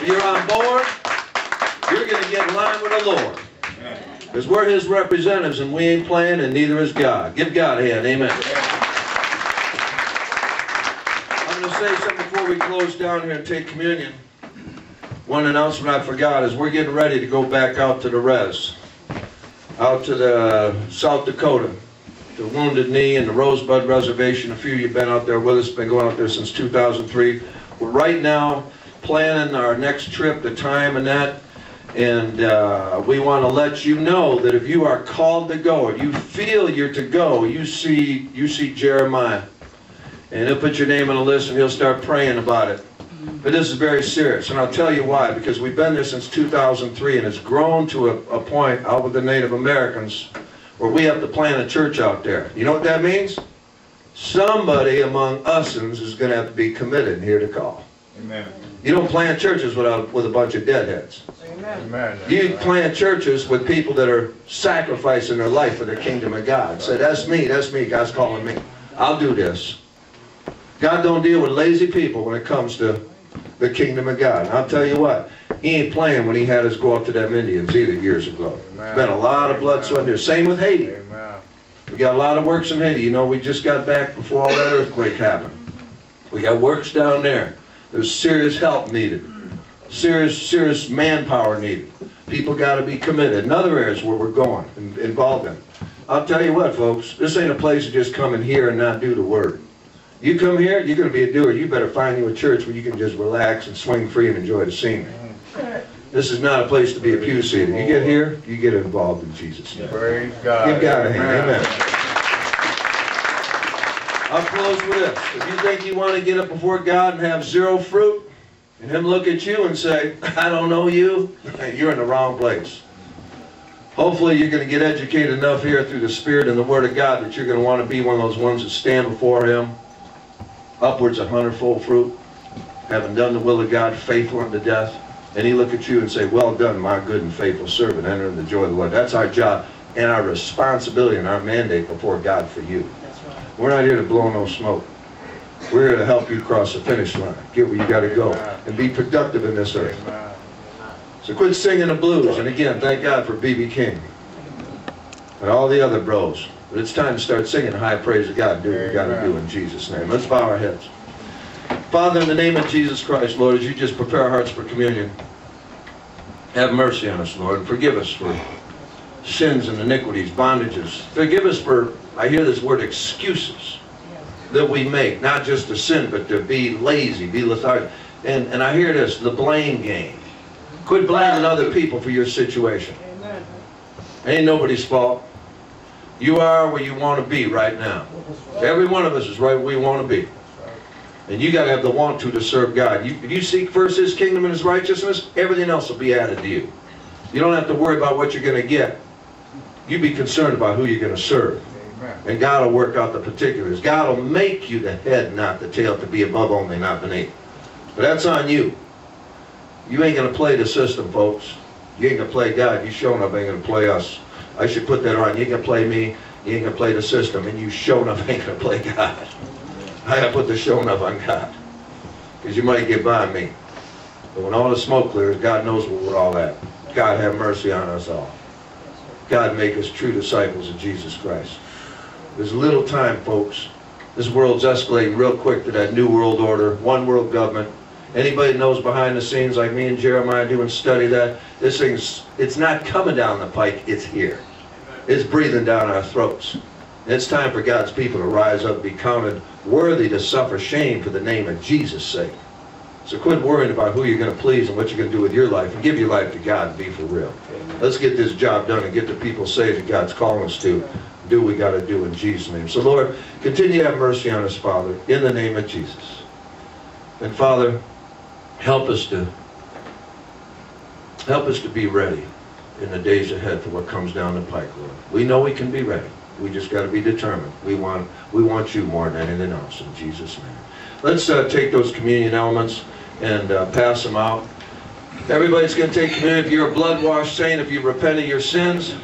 If you're on board, you're going to get in line with the Lord. Because we're His representatives and we ain't playing and neither is God. Give God a hand. Amen. I'm going to say something before we close down here and take communion. One announcement I forgot is we're getting ready to go back out to the res. Out to the South Dakota. The Wounded Knee and the Rosebud Reservation. A few of you have been out there with us. Been going out there since 2003. We're right now planning our next trip, the time and that. And uh, we want to let you know that if you are called to go, if you feel you're to go, you see, you see Jeremiah. And he'll put your name on a list and he'll start praying about it. But this is very serious, and I'll tell you why. Because we've been there since 2003, and it's grown to a, a point out with the Native Americans where we have to plant a church out there. You know what that means? Somebody among usins is going to have to be committed here to call. Amen. You don't plant churches without with a bunch of deadheads. Amen. You plant churches with people that are sacrificing their life for the kingdom of God. Say, that's me, that's me, God's calling me. I'll do this. God don't deal with lazy people when it comes to the kingdom of God. And I'll tell you what, he ain't playing when he had us go up to them Indians either years ago. Amen. Been a lot of blood, sweat, and tears. Same with Haiti. Amen. We got a lot of works in Haiti. You know, we just got back before all that earthquake happened. We got works down there. There's serious help needed. Serious, serious manpower needed. People got to be committed. In other areas where we're going, and involved in. I'll tell you what, folks, this ain't a place to just come in here and not do the word. You come here, you're going to be a doer. You better find you a church where you can just relax and swing free and enjoy the scenery. This is not a place to be a pew seater. You get here, you get involved in Jesus' name. Praise God. Give God a hand. Amen. I'll close with this. If you think you want to get up before God and have zero fruit, and Him look at you and say, I don't know you, you're in the wrong place. Hopefully you're going to get educated enough here through the Spirit and the Word of God that you're going to want to be one of those ones that stand before Him, upwards of hundredfold fruit, having done the will of God, faithful unto death. And He look at you and say, well done, my good and faithful servant, enter in the joy of the Lord. That's our job and our responsibility and our mandate before God for you. We're not here to blow no smoke. We're here to help you cross the finish line, get where you got to go, and be productive in this earth. So quit singing the blues. And again, thank God for B.B. King and all the other bros. But it's time to start singing high praise to God. Do what you got to do in Jesus' name. Let's bow our heads. Father, in the name of Jesus Christ, Lord, as you just prepare our hearts for communion, have mercy on us, Lord, and forgive us for sins and iniquities, bondages. Forgive us for, I hear this word, excuses that we make, not just to sin, but to be lazy, be lethargic. And, and I hear this, the blame game. Quit blaming other people for your situation. Ain't nobody's fault. You are where you want to be right now. Every one of us is right where we want to be. And you got to have the want to to serve God. You, if you seek first His kingdom and His righteousness, everything else will be added to you. You don't have to worry about what you're going to get. You be concerned about who you're going to serve. And God will work out the particulars. God will make you the head, not the tail, to be above only, not beneath. But that's on you. You ain't going to play the system, folks. You ain't going to play God. You showing up ain't going to play us. I should put that on. You ain't going to play me. You ain't going to play the system. And you showing up ain't going to play God. I got to put the showing up on God. Because you might get by me. But when all the smoke clears, God knows what we're all at. God have mercy on us all. God make us true disciples of Jesus Christ. There's little time, folks. This world's escalating real quick to that new world order, one world government. Anybody that knows behind the scenes like me and Jeremiah do and study that, this thing's, it's not coming down the pike, it's here. It's breathing down our throats. It's time for God's people to rise up and be counted worthy to suffer shame for the name of Jesus' sake. So quit worrying about who you're going to please and what you're going to do with your life and give your life to God and be for real. Let's get this job done and get the people saved that God's calling us to. Do we got to do in Jesus' name. So Lord, continue to have mercy on us, Father, in the name of Jesus. And Father, help us to help us to be ready in the days ahead for what comes down the pike, Lord. We know we can be ready. We just got to be determined. We want we want you more than anything else in Jesus' name. Let's uh, take those communion elements and uh, pass them out. Everybody's going to take communion. If you're a blood-washed saint, if you repent of your sins,